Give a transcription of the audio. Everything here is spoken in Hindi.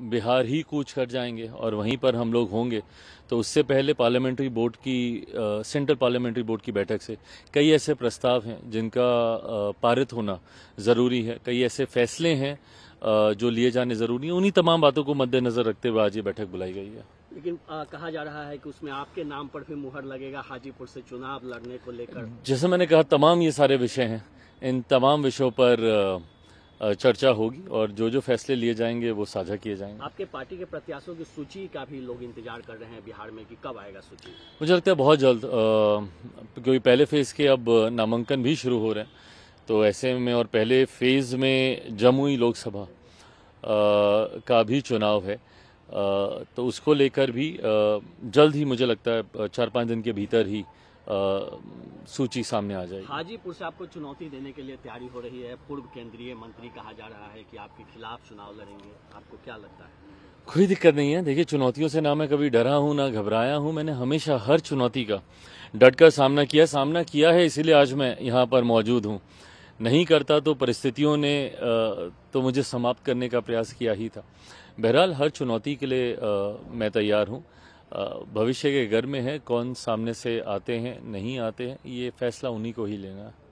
बिहार ही कूच कर जाएँगे और वहीं पर हम लोग होंगे। तो उससे पहले पार्लियामेंट्री बोर्ड की सेंट्रल पार्लियामेंट्री बोर्ड की बैठक से कई ऐसे प्रस्ताव हैं जिनका पारित होना ज़रूरी है। कई ऐसे फैसले हैं जो लिए जाने ज़रूरी हैं। उन्हीं तमाम बातों को मद्देनज़र रखते हुए आज ये बैठक बुलाई गई है। लेकिन आ, कहा जा रहा है कि उसमें आपके नाम पर भी मुहर लगेगा हाजीपुर से चुनाव लड़ने को लेकर। जैसे मैंने कहा तमाम ये सारे विषय हैं। इन तमाम विषयों पर चर्चा होगी और जो जो फैसले लिए जाएँगे वो साझा किए जाएँगे। आपके पार्टी के प्रत्याशियों की सूची का भी लोग इंतज़ार कर रहे हैं बिहार में कि कब आएगा सूची? मुझे लगता है बहुत जल्द क्योंकि पहले फ़ेज़ के अब नामांकन भी शुरू हो रहे हैं तो ऐसे में और पहले फ़ेज़ में जमुई लोकसभा का भी चुनाव है। तो उसको लेकर भी जल्द ही मुझे लगता है चार पाँच दिन के भीतर ही सूची सामने आ जाएगी। हाजीपुर से आपको चुनौती देने के लिए तैयारी हो रही है। पूर्व केंद्रीय मंत्री कहा जा रहा है कि आपके खिलाफ चुनाव लड़ेंगे। आपको क्या लगता है? कोई दिक्कत नहीं है। देखिए चुनौतियों से ना मैं कभी डरा हूँ ना घबराया हूँ। मैंने हमेशा हर चुनौती का डट कर सामना किया। सामना किया है इसीलिए आज मैं यहाँ पर मौजूद हूँ। नहीं करता तो परिस्थितियों ने तो मुझे समाप्त करने का प्रयास किया ही था। बहरहाल हर चुनौती के लिए मैं तैयार हूँ। भविष्य के घर में है, कौन सामने से आते हैं, नहीं आते हैं, ये फैसला उन्हीं को ही लेना। है